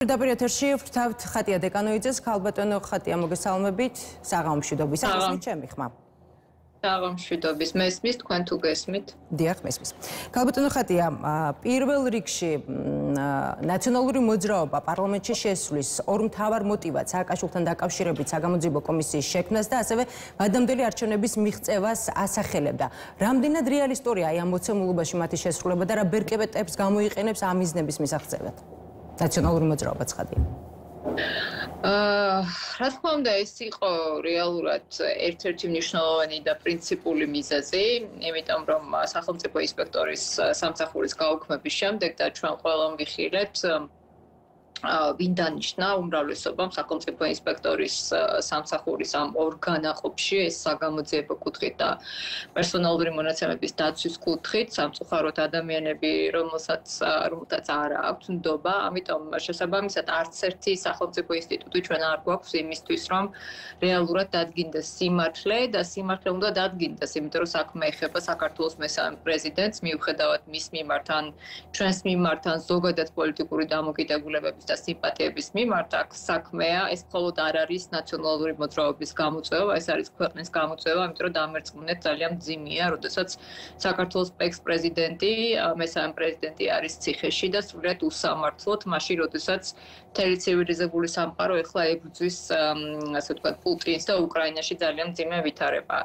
პირდაპირ ეთერში ვთავთ ხატია დეკანოიძეს, ქალბატონო ხატია მოგესალმებით, საღამომშვიდობის. ახლა ჩემი ხმა. საღამომშვიდობის. მესმის თქვენ თუ გესმით? დიახ, მესმის. ქალბატონო ხატია, პირველ რიგში ნაციონალური მოძრაობა პარლამენტში შესვლის ორ მთავარ მოტივად სააკაშვილთან დაკავშირებით საგამოძიებო კომისიის შექმნას და ასევე ვადამდელი არჩევნების მიღწევას ასახელებდა. რამდენად რეალისტურია აი ამ მოცემულობაში მათი შესრულება და რა ბერკებეტებს გამოიყენებს ამ მიზნების მისაღწევად? ნაციონალური მოძრაობა ცხადია. აა, რა თქმა უნდა, ეს იყო რეალურად ერთ-ერთი მნიშვნელოვანი და პრინციპული მიზეზი, იმიტომ რომ სახელმწიფო ინსპექტორის სამსახურის გაუქმების შემდეგ და ჩვენ ყველამ ვიხილეთ ვინ დანიშნა უმრავლესობამ სახელმწიფო ინსპექტორის სამსახურის ამ ორგანაყოფში ეს საგამოძიებო კუთხით და პერსონალური მონაცემების დაცვის კუთხით სამწუხაროდ ადამიანები რომელსაც რომელთაც არ აქვს ნდობა ამიტომ შესაბამისად არც ერთი სახელმწიფო ინსტიტუტი ჩვენ არ გვაქვს იმისთვის რომ რეალურად დადგინდეს სიმართლე და სიმართლე უნდა დადგინდეს იმიტომ რომ საქმე ეხება საქართველოს მესამე პრეზიდენტს მიუხედავად მის მიმართ ან ჩვენს მიმართ ან ზოგადად პოლიტიკური დამოკიდებულებების და სიმპათიების მიმართ აქ საქმეა ეს მხოლოდ არ არის ნაციონალური მოძრაობის გამოწვევა ეს არის ქვეყნის გამოწვევა იმიტომ რომ დამერწმუნეთ ძალიან ძიმია როდესაც საქართველოს ექს-პრეზიდენტი მესამე პრეზიდენტი არის ციხეში და სრულიად უსამართლოდ მაშინ როდესაც მთელი ცივილიზებული სამყარო ეხლა ებრძვის ასე ვთქვათ პუტინს და უკრაინაში ძალიან ძიმე ვითარება.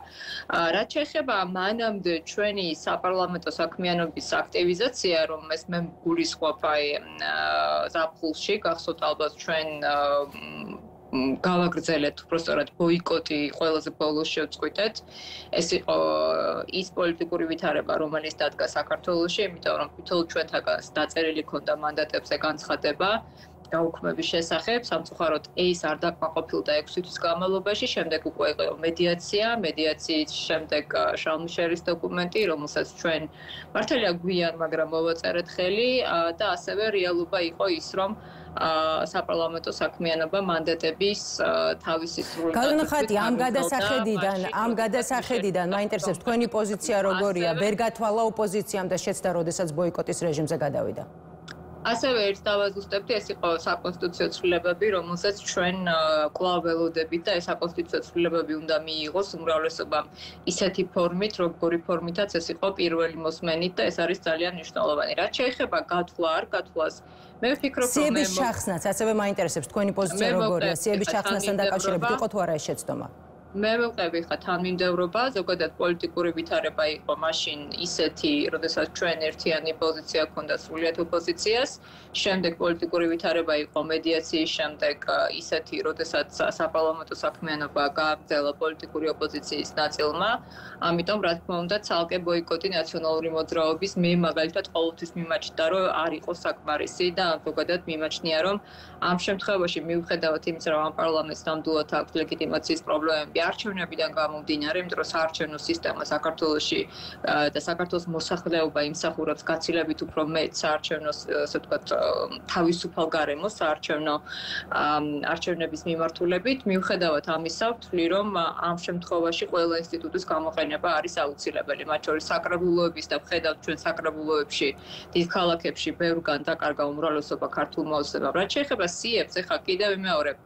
რაც შეეხება მანამდე ჩვენი საპარლამენტო საქმიანობის აქტივიზაცია რომ ეს მე გულისხმობ აი ზაფხულში გახსოვთ ალბათ ჩვენ გავაგრძელეთ უბრალოდ ბოიკოტი ყველაზე ბოლოს შევწყვიტეთ. ეს იყო ის პოლიტიკური ვითარება რომელიც დადგა საქართველოში იმიტომ რომ თვითონ ჩვენთანაც დაწერილი ქონდა მანდატებზე განცხადება გაუქმების შესახებ. სამწუხაროდ ეს არ დაკმაყოფილდა 6 თვის განმავლობაში. შემდეგ უკვე იყო მედიაცია. მედიაციის შემდეგ შალმიშერის დოკუმენტი რომელსაც ჩვენ მართალია გვიან მაგრამ მოვაწერეთ ხელი. და ასევე რეალობა იყო ის რომ საპარლამენტო საქმიანობა მანდატების თავისი სრული გალონა ხატი ამ გადასახედიდან ამ გადასახედიდან მაინტერესებს თქვენი პოზიცია როგორია? ვერ გათვალა ოპოზიციამ და შეცდა როდესაც ბოიკოტის რეჟიმზე გადავიდა ასევე ერთ დავაზუსტებთ ეს იყო საკონსტიტუციო ცვლილებები რომელსაც ჩვენ კვლავ ველოდებით და ეს საკონსტიტუციო ცვლილებები უნდა მიიღოს უმრავლესობამ ისეთი ფორმით როგორი ფორმითაც ეს იყო პირველი მოსმენით და ეს არის ძალიან მნიშვნელოვანი. რაც შეეხება გათვლა არ გათვლას მე ვფიქრობ რომ სიების შახსნაც ასევე მაინტერესებს თქვენი პოზიცია როგორია? სიების შახსნასთან დაკავშირებით იყო თუ არა ეს შეცდომა მე ვიყევი ხა თანმიმდევრობა, ზოგადად პოლიტიკური ვითარება იყო მაშინ ისეთი, როდესაც ჩვენ ერთიანი პოზიცია ჰქონდა სრულიად ოპოზიციას, შემდეგ პოლიტიკური ვითარება იყო მედიაციის შემდეგ ისეთი, როდესაც საპარლამენტო საქმიანობა გააგრძელა პოლიტიკური ოპოზიციის ნაწილმა, ამიტომ რა თქმა უნდა, ცალკე ბოიკოტი ნაციონალური მოძრაობის მე მაგალითად ყოველთვის მიმაჩნდა, რომ არ იყო საკმარისი და ზოგადად მიმაჩნია, რომ ამ შემთხვევაში მიუხედავად იმისა, რომ ამ პარლამენტს ნამდვილად აქვს ლეგიტიმაციის პრობლემები არჩევნებიდან გამომდინარე, იმიტომ რომ საარჩევნო სისტემა საქართველოში და საქართველოს მოსახლეობა იმსახურებს გაცილებით უფრო მეტ საარჩევნოს, ასე ვთქვათ, თავისუფალ გარემოს საარჩევნო არჩევნების მიმართულებით, მიუხედავად ამისა, ვთვლი, რომ ამ შემთხვევაში ყველა ინსტიტუტის გამოყენება არის აუცილებელი, მათ შორის საკრებულოების და ვხედავთ ჩვენ საკრებულოებში დიდ ქალაქებში ბევრგან დაკარგა უმრავლესობა ქართულ მოსწრებამ. რაც შეეხება სიებს, ეხა კიდევ ვიმეორებ,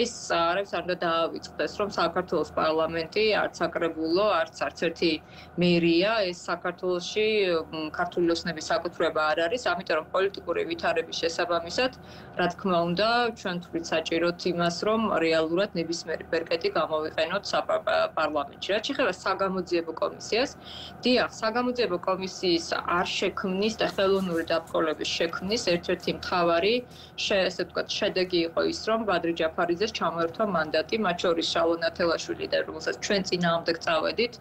ეს არის არ უნდა დაავიწყდეს, რომ საქართველოს საქართველოს პარლამენტი, არც აკრებულო, არც არც ერთი მერია ეს საქართველოსში ქართული ოსნების საკუთრება არ არის, ამიტომ რომ პოლიტიკური ვითარების შესაბამისად, რა თქმა უნდა, ჩვენ თვით საჭიროთ იმას, რომ რეალურად ნებისმიერი პერკეტი გამოვიყენოთ პარლამენტში. რაც შეეხება საგამოძიებო კომისიას, დიახ, საგამოძიებო კომისიის არ შექმნის და ხელოვნური დაბრძოლების შექმნის ერთ-ერთი მთავარი ესე ვთქვათ, შედეგი იყო ის, რომ ბადრი ჯაფარიძეს ჩამოერთვა მანდატი, მათ შორის შალონა გაშვილი და რომელსაც ჩვენ წინააღმდეგ წავედით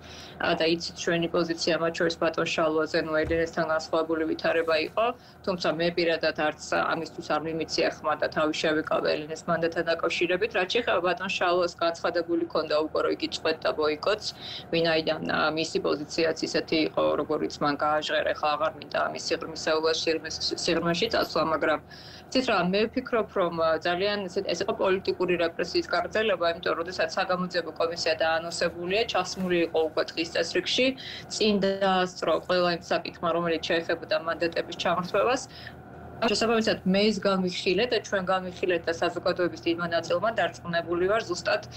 და იცით ჩვენი პოზიცია მათ შორის ბატონ შალვაზე ნუ ელენესთან განსხვავებული ვითარება იყო. თუმცა მე პირადად არც ამისთვის არ მიმიცია ხმა და თავი შევეკავე ელენეს მანდატთან დაკავშირებით რაც შეეხება ბატონ შალვას განცხადებული ქონდა უკვე რომ იგი წყვეტდა ბოიკოტს ვინაიდან მისი პოზიციაც ისეთი იყო როგორიც მან გააჟღერა ხა აღარ მინდა ამის სიღრმისეულას სიღრმეში წასვლა მაგრამ ცით რა მე ვფიქრობ რომ ძალიან ეს იყო პოლიტიკური რეპრესიის გაგრძელება იმიტომ რომ შესაძ საგამოძიებო კომისია დაანონსებულია, ჩასმული იყო უკვე დღის წესრიგში, წინ დაასწრო ყველა იმ საკითხმა, რომელიც შეეხებოდა მანდატების ჩამორთმევას. შესაბამისად მე ის განვიხილე და ჩვენ განვიხილეთ და საზოგადოების დიდმა ნაწილმა დარწმუნებული ვარ ზუსტად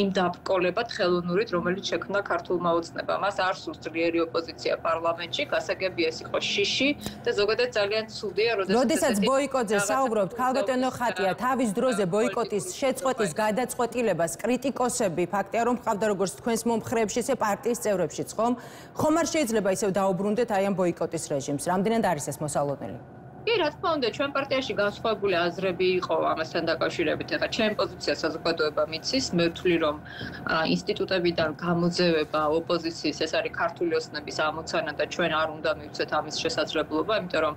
იმ დაბრკოლებად ხელოვნურით რომელიც შექმნა ქართულმა ოცნებამ. მას არ სურს ძლიერი ოპოზიცია პარლამენტში, გასაგებია ეს იყო შიში და ზოგადად ძალიან ცუდია, როდესაც ბოიკოტზე საუბრობთ, ქალბატონო ხატია თავის დროზე ბოიკოტის შეწყვეტის გადაწყვეტილებას კრიტიკოსები ფაქტია რომ ხავდა როგორც თქვენს მომხრეებში, ესე პარტიის წევრებშიც, ხომ? ხომ არ შეიძლება ისევ დაუბრუნდეთ აი ამ ბოიკოტის რეჟიმს? რამდენად არის ეს მოსალოდნელი? კი, რა თქმა უნდა, ჩვენ პარტიაში განსხვავებული აზრები იყო ამასთან დაკავშირებით. ეხლა ჩემ პოზიცია საზოგადოება მიცის, მე ვთვლი რომ ინსტიტუტებიდან გამოძევება ოპოზიციის ეს არის ქართული ოსნების ამოცანა და ჩვენ არ უნდა მივცეთ ამის შესაძლებლობა, იმიტომ რომ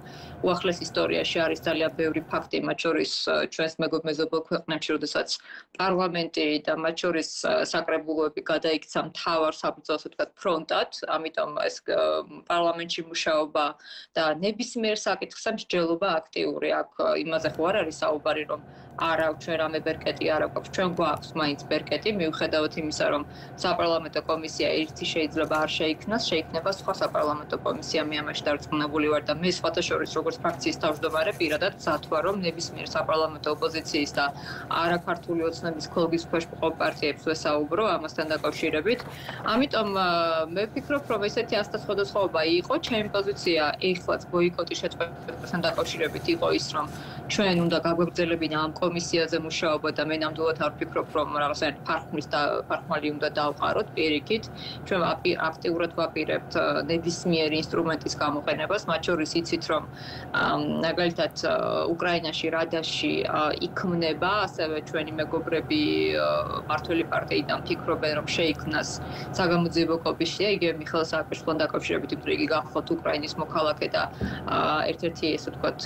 უახლეს ისტორიაში არის ძალიან ბევრი ფაქტი, მათ შორის ჩვენს მეგობრებო ქვეყნებში, როდესაც პარლამენტი და მათ შორის საკრებულოები გადაიქცა მთავარ საბრძოლო თქვა ფრონტად, ამიტომ ეს პარლამენტში მუშაობა და ნებისმიერ საკითხს მსჯელობა აქტიური აქ იმაზე ხო არ არის საუბარი რომ არა ჩვენ რამე ბერკეტი არა გვაქვს ჩვენ გვაქვს მაინც ბერკეტი მიუხედავად იმისა რომ საპარლამენტო კომისია ერთი შეიძლება არ შეიქმნას შეიქმნება სხვა საპარლამენტო კომისია მე ამაში დარწმუნებული ვარ და მე სხვათა შორის როგორც ფრაქციის თავმჯდომარე პირადად ვსათვარ რომ ნებისმიერ საპარლამენტო ოპოზიციის და არაქართული ოცნების ქოლგის ქვეშ მყოფ პარტიებს ვესაუბრო ამასთან დაკავშირებით. ამიტომ მე ვფიქრობ რომ ესეთი ასტასხოდოსხობა იყო. ჩემი პოზიცია ეხლაც ბოიკოტი შეწყვეტასთან დაკავშირებით იყო ის რომ ჩვენ უნდა გაგვეგრძელებინა ამ კომისიაზე მუშაობა და მე ნამდვილად არ ვფიქრობ რომ რაღაცა ფარხმის და ფარხმალი უნდა დავყაროთ პირიქით. ჩვენ აქტიურად ვაპირებთ ნებისმიერ ინსტრუმენტის გამოყენებას მათ შორის იცით რომ მაგალითად უკრაინაში რადაში იქმნება ასევე ჩვენი მეგობრები მართველი პარტიიდან ფიქრობენ რომ შეიქმნას საგამოძიებო კომისია. იგივე მიხელ სააკაშვილთან დაკავშირებით იმიტომ იგი გახოთ უკრაინის მოქალაქე და ერთ-ერთი ესე ვთქვათ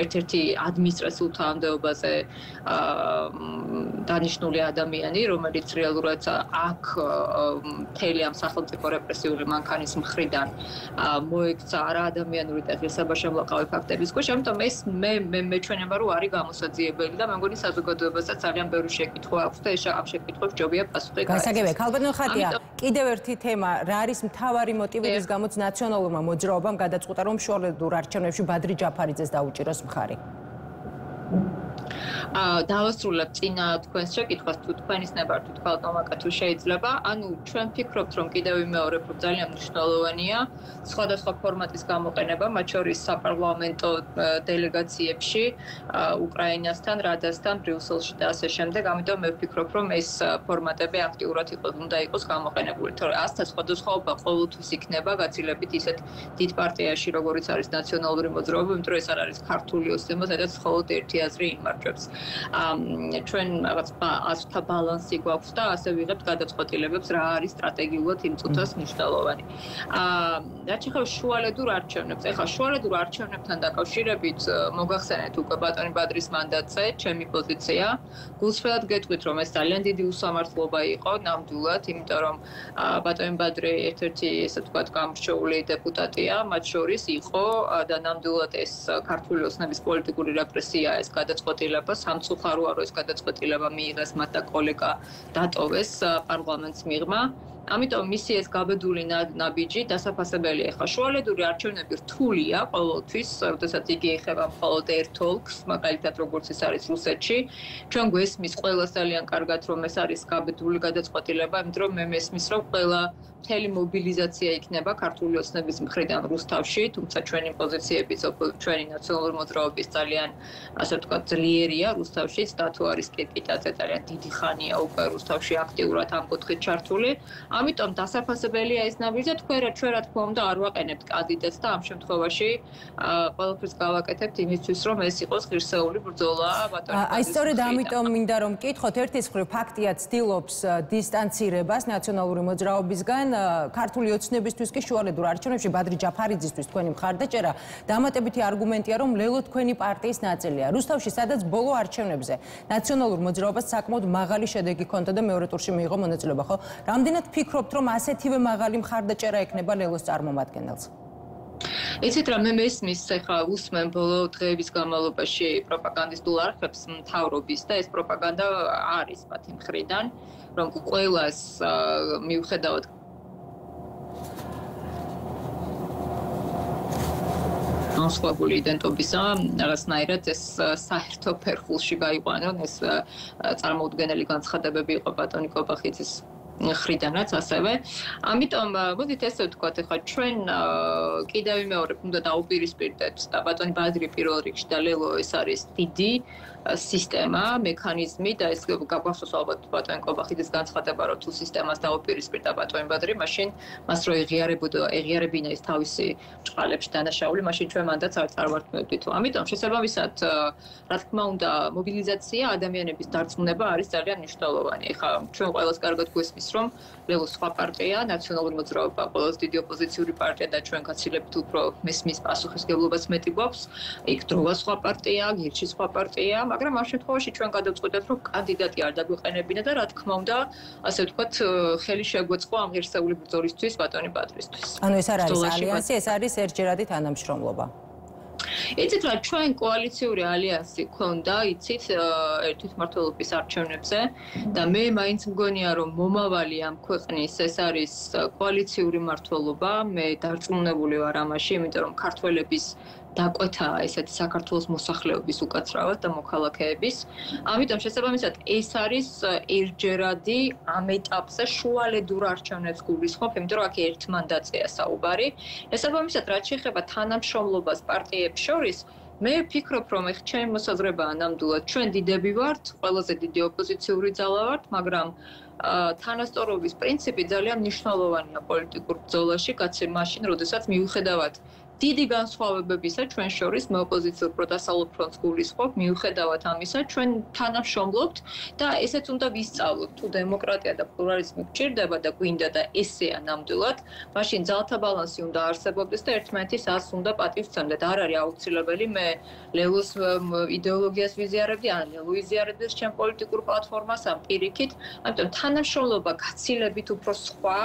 ერთ-ერთი ადმინისტრაციულ თანამდებობაზე დანიშნული ადამიანი, რომელიც რეალურად აქ მთელი ამ სახელმწიფო რეპრესიული მანქანის მხრიდან მოექცა არა ადამიანური და შესაბამისად ფაქტების ქვეშ, ამიტომ ეს მე მე მეჩვენება რომ არის გამოსაძიებელი და მე მგონი საზოგადოებასაც ძალიან ბევრი შეკითხვა აქვს და ეს ამ შეკითხვებს ჯობია პასუხი გასაგებია, ქალბატონ ხატია, კიდევ ერთი თემა, რა არის მთავარი მოტივი რის გამოც ნაციონალურმა მოძრაობამ გადაწყვეტა რომ შორედურ არჩევნებში ბადრი ჯაფარიძეს დაუჭიროს მხარი? დავასრულებ წინა თქვენს შეკითხვას თუ თქვენის ნებარ თუ თქვა ტომაკა თუ შეიძლება. ანუ ჩვენ ფიქრობთ რომ კიდევ ვიმეორებ რომ ძალიან მნიშვნელოვანია სხვადასხვა ფორმატის გამოყენება მათ შორის საპარლამენტო დელეგაციებში უკრაინასთან რადასთან ბრიუსელში და ასე შემდეგ. ამიტომ მე ვფიქრობ რომ ეს ფორმატები აქტიურად იყოს უნდა იყოს გამოყენებული. თორე ასთა სხვადასხვაობა ყოველთვის იქნება გაცილებით ისეთ დიდ პარტიაში როგორიც არის ნაციონალური მოძრაობა იმიტომ რომ ეს არ არის ქართული ოსტემო სადაც მხოლოდ ერთი აზრი იმარჯვებს ჩვენ რაღაც ასთა ბალანსი გვაქვს და ასე ვიღებთ გადაწყვეტილებებს რა არის სტრატეგიულად იმ წუთას მნიშვნელოვანი. აა რაც ახლა შუალედურ არჩევნებს, ახლა შუალედურ არჩევნებთან დაკავშირებით მოგახსენეთ უკვე ბატონი ბადრის მანდატზე ჩემი პოზიცია. გულსხმელად გეტყვით რომ ეს ძალიან დიდი უსამართლობა იყო ნამდვილად, იმიტომ რომ ბატონი ბადრი ერთ-ერთი ესე ვთქვათ გამრჩეული დეპუტატია, მათ შორის იყო და ნამდვილად ეს ქართული ოსნების პოლიტიკური რეპრესია ეს გადაწყვეტილება სამწუხაროა რომ ეს გადაწყვეტილება მიიღეს მათ და კოლეგა დატოვეს პარლამენტს მიღმა ამიტომ მისი ეს გაბედული ნაბიჯი დასაფასებელი ახლა შუალედური არჩევნები რთულია ყოველთვის, როდესაც იგი ეხება მხოლოდ ოლქს, მაგალითად როგორც ეს არის რუსეთში. ჩვენ გვესმის ყოველას ძალიან კარგად რომ ეს არის გაბედული გადაწყვეტილება, იმიტომ რომ მე მესმის რომ ყველა მთელი მობილიზაცია იქნება ქართული ოცნების მხრიდან რუსთავში, თუმცა ჩვენი პოზიციებიც ჩვენი ნაციონალური მოძრაობის ძალიან ასე ვთქვათ ძლიერია რუსთავშიც და თუ არის კეთკიტაძე ძალიან დიდი ხანია უკვე რუსთავში აქტიურად ამ კუთხით ჩართული. ამიტომ დასაფასებელია ეს ნაბიჯი თქვენ რა ჩვენ რა თქმა უნდა არ ვაყენებთ კანდიდატს და ამ შემთხვევაში ყველაფერს გავაკეთებთ იმისთვის რომ ეს იყოს ღირსეული ბრძოლა ბატონო. აი სწორედ ამიტომ მინდა რომ მკითხოთ ერთის მხრივ ფაქტია ცდილობს დისტანცირებას ნაციონალური მოძრაობისგან ქართული ოცნებისთვის კი შუალედურ არჩევნებში ბადრი ჯაფარიძისთვის თქვენი მხარდაჭერა დამატებითი არგუმენტია რომ ლელო თქვენი პარტიის ნაწილია. რუსთავში სადაც ბოლო არჩევნებზე ნაციონალურ მოძრაობას საკმაოდ მაღალი შედეგი ჰქონდა და მეორე ტურში მიიღო მონაწილეობა. ხო რამდენად ფიქრობთ რომ ასეთივე მაღალი მხარდაჭერა ექნება ლელოს წარმომადგენელს? იცით რა მე მესმის ახლა უსმენ ბოლო დღეების განმავლობაში პროპაგანდისტულ არხებს მთავრობის და ეს პროპაგანდა არის მათი მხრიდან რომ ყოველას მიუხედავად განსხვავებული იდენტობისა, რაღაცნაირად ეს საერთო ფერხულში გაიყვანონ ეს წარმოუდგენელი განცხადებები იყო ბატონი კობახიძის ხრიდანაც ასევე. ამიტომ მოდით ესე ვთქვათ, ახლა ჩვენ კიდევ მეორე უნდა დაუპირისპირდეთ და ბატონი ბაზრი პირველ რიგში და ლელო ეს არის დიდი სისტემა, მექანიზმი და ეს გაგვახსოვს ალბათ ბატონ კობახიძის განცხადება, რომ თუ სისტემას დაუპირისპირდა ბატონ ბადრი, მაშინ მას რო ეღიარებოდა, ეღიარებინა ეს თავისი ჭყალებში დანაშაული, მაშინ ჩვენ მანდაც არ წარმართმევდით. ამიტომ შესაბამისად, რა თქმა უნდა, მობილიზაცია ადამიანების დარწმუნება არის ძალიან მნიშვნელოვანი. ეხლა ჩვენ ყველას კარგად გვესმის, რომ ლევო სხვა პარტია, ნაციონალური მოძრაობა, ყველაზე დიდი ოპოზიციური პარტია და ჩვენ გაცილებით უფრო მესმის პასუხისგებლობას მეტი გვაქვს. იქ დროა სხვა პარტია, გირჩი სხვა პარტია, მაგრამ ამ შემთხვევაში ჩვენ გადავწყვეტეთ, რომ კანდიდატი არ დაგვეყენებინა და რა თქმა უნდა, ასე ვთქვათ, ხელი შეგვეწყო ამ ღირსეული ბრძოლისთვის ბატონი პატრისთვის. ანუ ეს არ არის ალიანსი, ეს არის ერთჯერადი თანამშრომლობა. იცით რა ჩვენ კოალიციური ალიანსი ქონდა იცით ერთით მართლობის არჩევნებზე და მე მაინც მგონია რომ მომავალი ამ ქვეყნის ეს არის კოალიციური მართლობა მე დარწმუნებული ვარ ამაში იმიტომ რომ ქართველების დაკვეთა ესეთი საქართველოს მოსახლეობის უკაცრავად და მოქალაქეების. ამიტომ შესაბამისად ეს არის ერთჯერადი ამ ეტაპზე შუალედურ არჩევნებს გულისხმობ, იმიტომ რომ აქ ერთმანდატია საუბარი. შესაბამისად, რაც შეეხება თანამშრომლობას პარტიებს შორის, მე ვფიქრობ, რომ ეხ ჩემი მოსაზრებაა ნამდვილად ჩვენ დიდები ვართ, ყველაზე დიდი ოპოზიციური ძალა ვართ, მაგრამ თანასწორობის პრინციპი ძალიან მნიშვნელოვანია პოლიტიკურ ბრძოლაში, კაცი მაშინ, როდესაც მიუხედავად დიდი განსხვავებებისა ჩვენ შორის მე ოპოზიციურ პროტესტალურ ფრონტს გულისხმობ მიუხედავად ამისა ჩვენ თანამშრომლობთ და ესეც უნდა ვისწავლოთ. თუ დემოკრატია და პლურალიზმი გჭირდება და გვინდა და ესეა ნამდვილად მაშინ ძალთა ბალანსი უნდა არსებობდეს და ერთმანეთის ას უნდა პატივცემდეთ არ არის აუცილებელი მე ლელოს იდეოლოგიას ვიზიარებდი ან ლელო ვიზიარებს ჩემ პოლიტიკურ პლატფორმას ამ პირიქით. ამიტომ თანამშრომლობა გაცილებით უფრო სხვა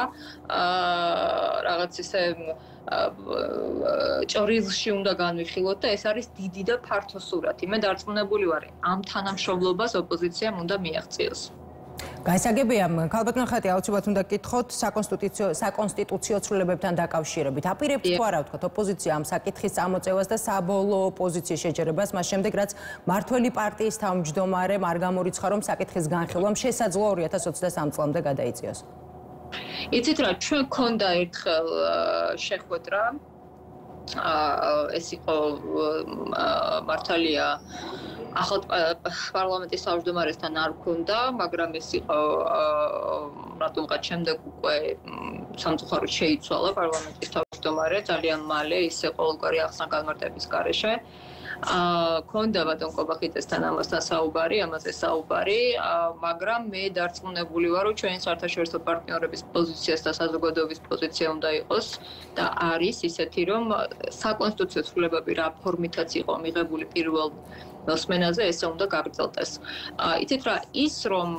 აა რაღაც ისე ჭრილში უნდა განვიხილოთ და ეს არის დიდი და ფართო სურათი. მე დარწმუნებული ვარ, ამ თანამშრომლობას ოპოზიციამ უნდა მიაღწიოს. გაისაგებია, ქალბატონ ხატი აუცილებლად უნდა გკითხოთ საკონსტიტუციო საკონსტიტუციო ცვლილებებთან დაკავშირებით. აპირებთ თუ არა ვთქვათ ოპოზიცია ამ საკითხის წამოწევას და საბოლოო ოპოზიციის შეჯერებას, მას შემდეგ რაც მართველი პარტიის თავმჯდომარე მარგამორიცხა რომ საკითხის განხილვამ შესაძლოა 2023 წლამდე გადაიწიოს. იცით რა ჩვენ ქონდა ერთხელ შეხვედრა. აა ეს იყო მართალია ახალ პარლამენტის თავმჯდომარესთან არ ქონდა მაგრამ ეს იყო რატომღაც შემდეგ უკვე სამწუხაროდ შეიცვალა პარლამენტის თავმჯდომარე ძალიან მალე ისე ყოველგვარი ახსნა-განმარტების გარეშე. აა ქონდა ბატონ კობახიძესთან ამასთან საუბარი, ამაზე საუბარი, მაგრამ მე დარწმუნებული ვარ, რომ ჩვენი საერთაშორისო პარტნიორების პოზიციას და საზოგადოების პოზიცია უნდა იყოს და არის ისეთი, რომ საკონსტიტუციო ცვლილებები რა ფორმითაც იყო მიღებული პირველ მოსმენაზე ესე უნდა გაგრძელდეს. აა იცით რა ის რომ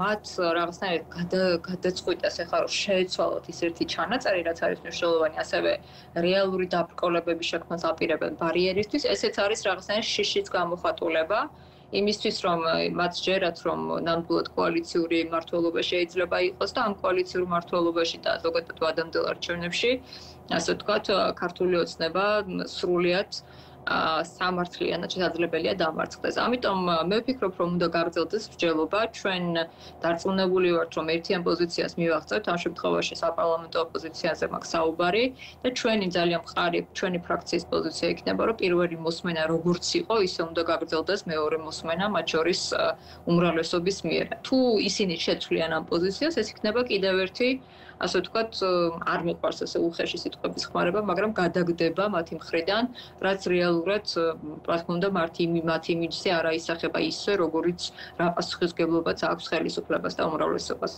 მათ რაღაცნაირად გადაწყვიტეს ახლა რომ შეეცვალოთ ის ერთი ჩანაწერი რაც არის მნიშვნელოვანი ასევე რეალური დაბრკოლებების შექმნას აპირებენ ბარიერისთვის ესეც არის რაღაცნაირად შიშის გამოხატულება იმისთვის რომ მათ ჯერათ რომ ნამდვილად კოალიციური მართლობა შეიძლება იყოს და ამ კოალიციური მართლობაში და ზოგადად ვადამდელ არჩევნებში ასე ვთქვათ ქართული ოცნება სრულიად სამართლიანად შესაძლებელია დამარცხდეს. ამიტომ მე ვფიქრობ, რომ უნდა გაგრძელდეს მსჯელობა. ჩვენ დარწმუნებული ვართ, რომ ერთიან პოზიციას მივაღწევთ ამ შემთხვევაში საპარლამენტო ოპოზიციაზე მაქვს საუბარი და ჩვენი ძალიან მყარი ჩვენი ფრაქციის პოზიცია იქნება, რომ პირველი მოსმენა როგორც იყო, ისე უნდა გაგრძელდეს მეორე მოსმენა მათ შორის უმრავლესობის მიერ. თუ ისინი შეცვლიან ამ პოზიციას, ეს იქნება კიდევ ერთი ასე ვთქვათ, არ მეყვარს ესე უხეში სიტყვების ხმარება, მაგრამ გადაგდება მათი მხრიდან, რაც რეალურად, რა თქმა უნდა, მათი მათი იმიჯზე არ აისახება ისე, როგორიც რა პასუხისგებლობაც აქვს ხელისუფლებას და უმრავლესობას.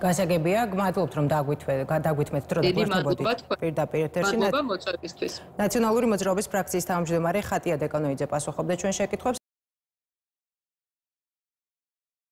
გასაგებია, გმადლობთ რომ დაგვითმეთ დრო და გვერდებოდით პირდაპირ ეთერში. მადლობა მოწვევისთვის. ნაციონალური მოძრაობის ფრაქციის თავმჯდომარე ხატია დეკანოიძე პასუხობდა ჩვენ შეკითხვებს.